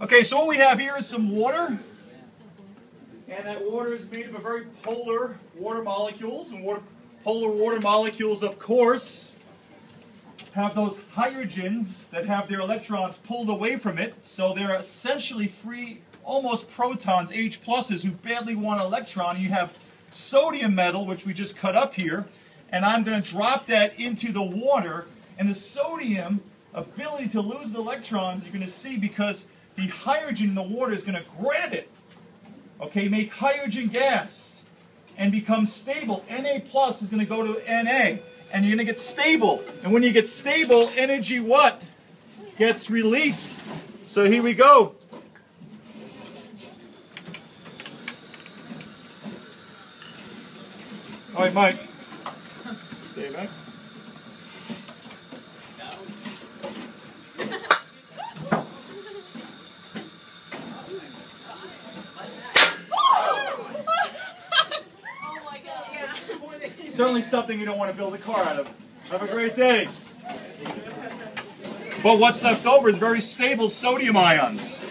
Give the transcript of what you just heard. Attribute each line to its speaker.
Speaker 1: Okay, so what we have here is some water. And that water is made of very polar water molecules. And water, polar water molecules, of course, have those hydrogens that have their electrons pulled away from it. So they're essentially free, almost protons, H pluses, who badly want an electron. You have sodium metal, which we just cut up here. And I'm going to drop that into the water. And the sodium ability to lose the electrons, you're going to see because the hydrogen in the water is going to grab it, okay, make hydrogen gas and become stable. Na plus is going to go to Na and you're going to get stable. And when you get stable, energy what? Gets released. So here we go. All right, Mike. Stay back. Certainly something you don't want to build a car out of. Have a great day. But what's left over is very stable sodium ions.